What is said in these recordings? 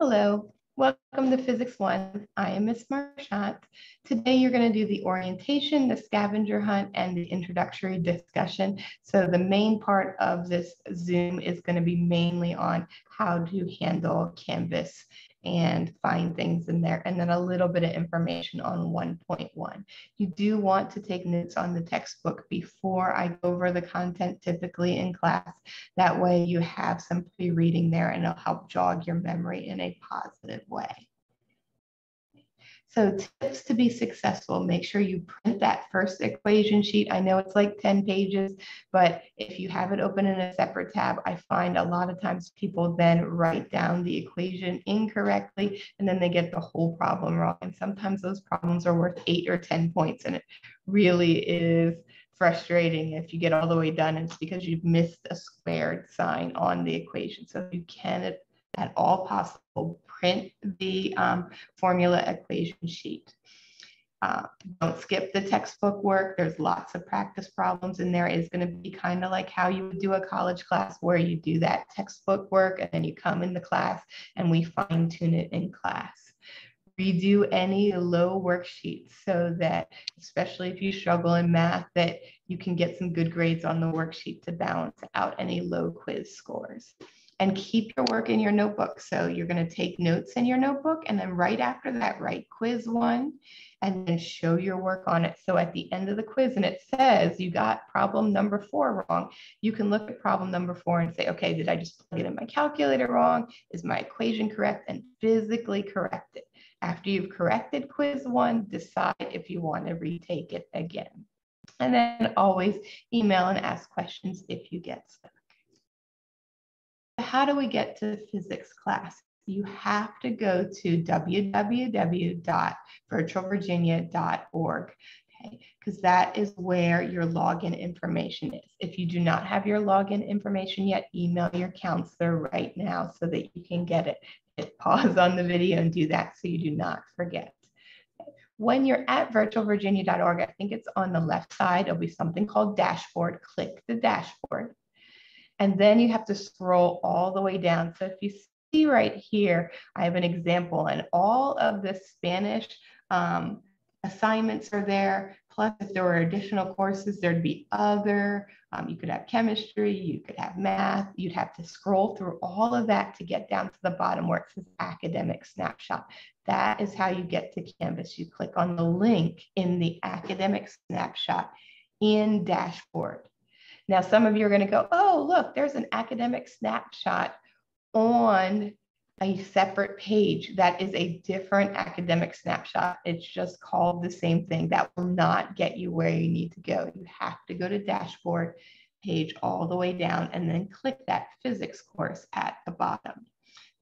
Hello, welcome to Physics 1. I am Ms. Marchant. Today you're going to do the orientation, the scavenger hunt, and the introductory discussion. So the main part of this Zoom is going to be mainly on how to handle Canvas and find things in there, and then a little bit of information on 1.1. You do want to take notes on the textbook before I go over the content typically in class. That way you have some pre-reading there and it'll help jog your memory in a positive way. So tips to be successful, make sure you print that first equation sheet. I know it's like 10 pages, but if you have it open in a separate tab, I find a lot of times people then write down the equation incorrectly and then they get the whole problem wrong. And sometimes those problems are worth eight or 10 points and it really is frustrating if you get all the way done. It's because you've missed a squared sign on the equation. So you can at all possible print the um, formula equation sheet. Uh, don't skip the textbook work. There's lots of practice problems in there. It's going to be kind of like how you would do a college class where you do that textbook work and then you come in the class and we fine tune it in class. Redo any low worksheets so that, especially if you struggle in math, that you can get some good grades on the worksheet to balance out any low quiz scores and keep your work in your notebook. So you're going to take notes in your notebook and then right after that, write quiz one and then show your work on it. So at the end of the quiz and it says you got problem number four wrong, you can look at problem number four and say, okay, did I just plug it in my calculator wrong? Is my equation correct? And physically correct it. After you've corrected quiz one, decide if you want to retake it again. And then always email and ask questions if you get stuck how do we get to physics class? You have to go to www.virtualvirginia.org? Because that is where your login information is. If you do not have your login information yet, email your counselor right now so that you can get it. Hit pause on the video and do that so you do not forget. When you're at virtualvirginia.org, I think it's on the left side, it'll be something called dashboard. Click the dashboard. And then you have to scroll all the way down. So if you see right here, I have an example and all of the Spanish um, assignments are there. Plus, if there were additional courses, there'd be other. Um, you could have chemistry, you could have math. You'd have to scroll through all of that to get down to the bottom where it says academic snapshot. That is how you get to Canvas. You click on the link in the academic snapshot in dashboard. Now, some of you are going to go, oh, look, there's an academic snapshot on a separate page that is a different academic snapshot. It's just called the same thing. That will not get you where you need to go. You have to go to dashboard page all the way down and then click that physics course at the bottom.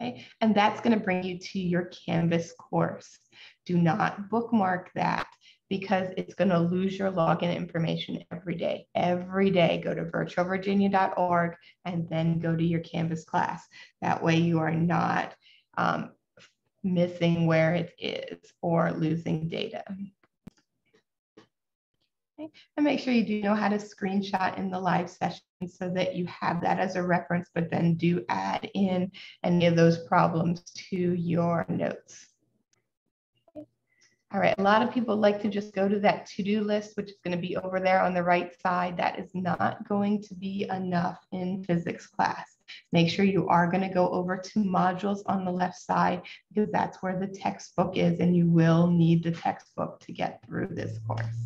Okay? And that's going to bring you to your Canvas course. Do not bookmark that because it's going to lose your login information every day. Every day, go to virtualvirginia.org and then go to your Canvas class. That way, you are not um, missing where it is or losing data. Okay. And make sure you do know how to screenshot in the live session so that you have that as a reference, but then do add in any of those problems to your notes. All right, a lot of people like to just go to that to-do list, which is going to be over there on the right side. That is not going to be enough in physics class. Make sure you are going to go over to modules on the left side because that's where the textbook is and you will need the textbook to get through this course.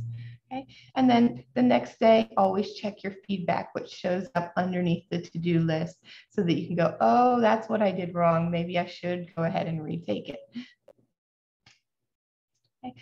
Okay, and then the next day, always check your feedback, which shows up underneath the to-do list so that you can go, oh, that's what I did wrong. Maybe I should go ahead and retake it. Okay.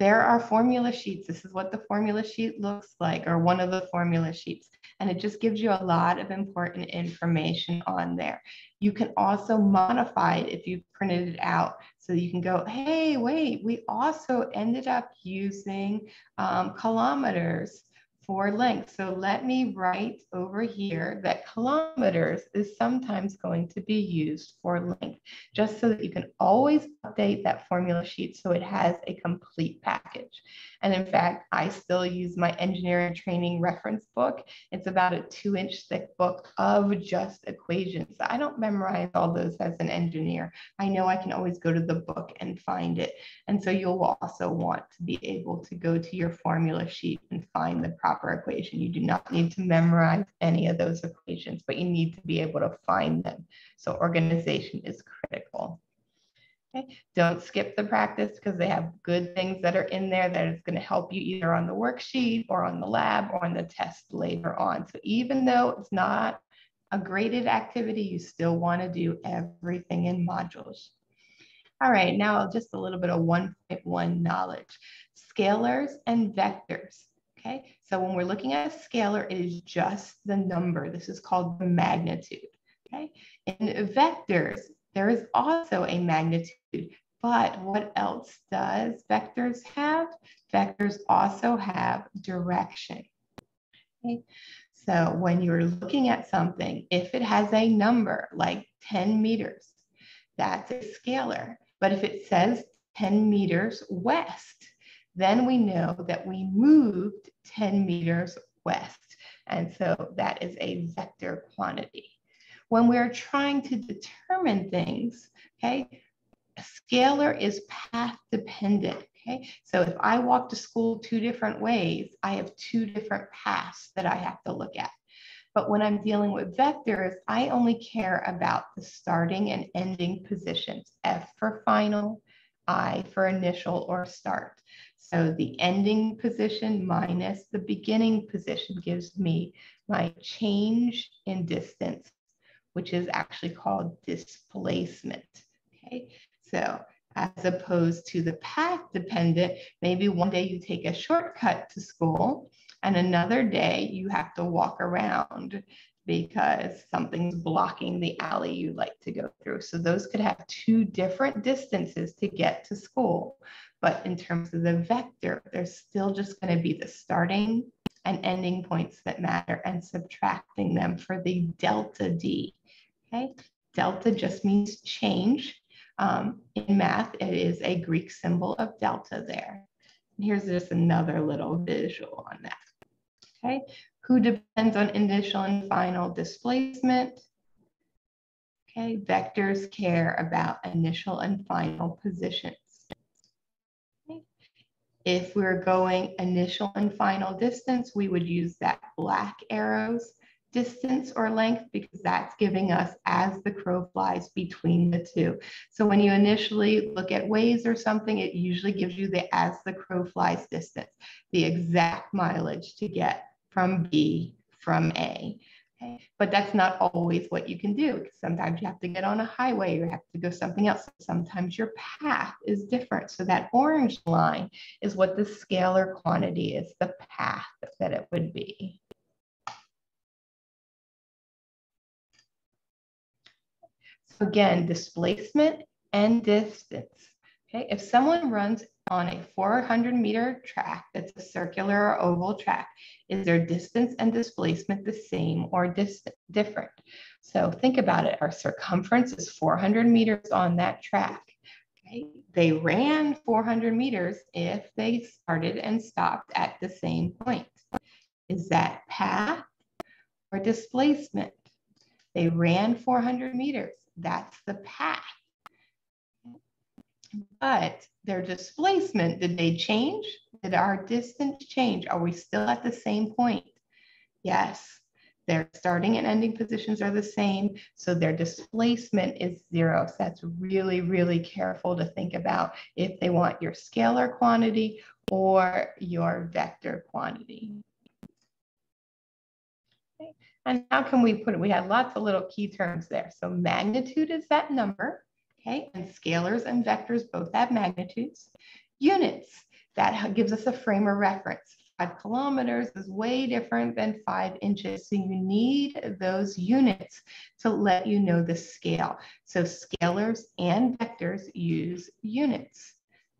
There are formula sheets. This is what the formula sheet looks like, or one of the formula sheets. And it just gives you a lot of important information on there. You can also modify it if you've printed it out. So you can go, hey, wait, we also ended up using um, kilometers for length. So let me write over here that kilometers is sometimes going to be used for length, just so that you can always update that formula sheet so it has a complete package. And in fact, I still use my engineering training reference book. It's about a two inch thick book of just equations. I don't memorize all those as an engineer. I know I can always go to the book and find it. And so you'll also want to be able to go to your formula sheet and find the proper equation. You do not need to memorize any of those equations, but you need to be able to find them. So organization is critical. Okay. Don't skip the practice because they have good things that are in there that is going to help you either on the worksheet or on the lab or on the test later on. So even though it's not a graded activity, you still want to do everything in modules. All right, now just a little bit of 1.1 knowledge. Scalars and vectors. Okay, so when we're looking at a scalar, it is just the number. This is called the magnitude. Okay, in vectors, there is also a magnitude, but what else does vectors have? Vectors also have direction. Okay? So when you're looking at something, if it has a number like 10 meters, that's a scalar. But if it says 10 meters west, then we know that we moved 10 meters west. And so that is a vector quantity when we're trying to determine things, okay, a scalar is path dependent. Okay, so if I walk to school two different ways, I have two different paths that I have to look at. But when I'm dealing with vectors, I only care about the starting and ending positions, F for final, I for initial or start. So the ending position minus the beginning position gives me my change in distance which is actually called displacement. Okay, so as opposed to the path dependent, maybe one day you take a shortcut to school and another day you have to walk around because something's blocking the alley you like to go through. So those could have two different distances to get to school. But in terms of the vector, there's still just going to be the starting and ending points that matter and subtracting them for the delta D. Okay, delta just means change. Um, in math, it is a Greek symbol of delta there. And here's just another little visual on that. Okay, who depends on initial and final displacement? Okay, vectors care about initial and final positions. Okay. If we're going initial and final distance, we would use that black arrows distance or length because that's giving us as the crow flies between the two. So when you initially look at Waze or something, it usually gives you the as the crow flies distance, the exact mileage to get from B from A. Okay. But that's not always what you can do. Sometimes you have to get on a highway you have to go something else. Sometimes your path is different. So that orange line is what the scalar quantity is, the path that it would be. So again, displacement and distance. Okay, if someone runs on a 400 meter track that's a circular or oval track, is their distance and displacement the same or distant, different? So think about it. Our circumference is 400 meters on that track. Okay, they ran 400 meters if they started and stopped at the same point. Is that path or displacement? They ran 400 meters that's the path. But their displacement, did they change? Did our distance change? Are we still at the same point? Yes, their starting and ending positions are the same. So their displacement is zero. So that's really, really careful to think about if they want your scalar quantity or your vector quantity. And how can we put it? We had lots of little key terms there. So magnitude is that number, okay? And scalars and vectors both have magnitudes. Units, that gives us a frame of reference. Five kilometers is way different than five inches. So you need those units to let you know the scale. So scalars and vectors use units,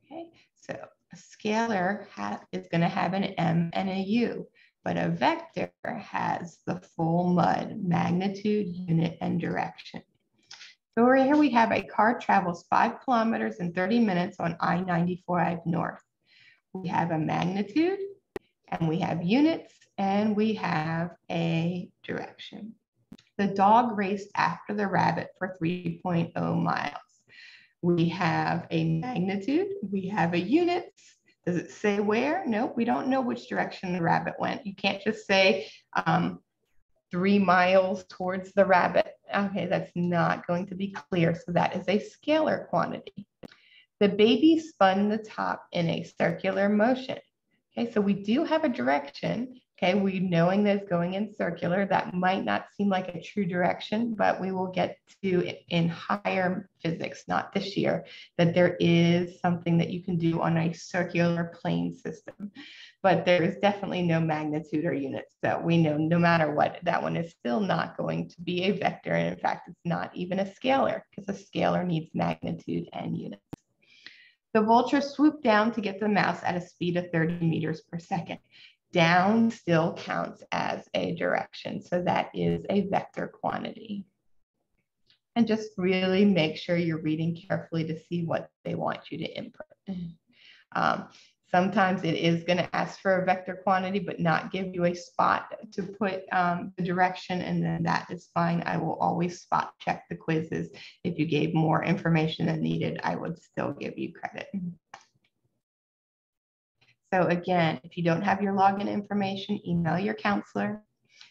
okay? So a scalar is gonna have an M and a U. but a vector has the full MUD, magnitude, unit, and direction. So here we have a car travels five kilometers in 30 minutes on I-95 North. We have a magnitude, and we have units, and we have a direction. The dog raced after the rabbit for 3.0 miles. We have a magnitude, we have a units. Does it say where? No, we don't know which direction the rabbit went. You can't just say um, three miles towards the rabbit. Okay, that's not going to be clear. So that is a scalar quantity. The baby spun the top in a circular motion. Okay, so we do have a direction Okay, we knowing that it's going in circular, that might not seem like a true direction, but we will get to in higher physics, not this year, that there is something that you can do on a circular plane system. But there is definitely no magnitude or units that we know no matter what, that one is still not going to be a vector. And in fact, it's not even a scalar because a scalar needs magnitude and units. The vulture swooped down to get the mouse at a speed of 30 meters per second down still counts as a direction. So that is a vector quantity. And just really make sure you're reading carefully to see what they want you to input. Um, sometimes it is going to ask for a vector quantity, but not give you a spot to put um, the direction, and then that is fine. I will always spot check the quizzes. If you gave more information than needed, I would still give you credit. So again, if you don't have your login information, email your counselor.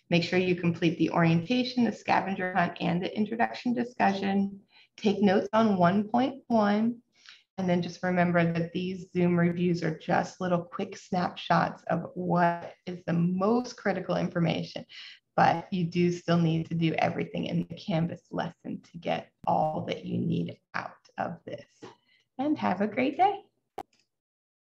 Make sure you complete the orientation, the scavenger hunt, and the introduction discussion. Take notes on 1.1. And then just remember that these Zoom reviews are just little quick snapshots of what is the most critical information. But you do still need to do everything in the Canvas lesson to get all that you need out of this. And have a great day.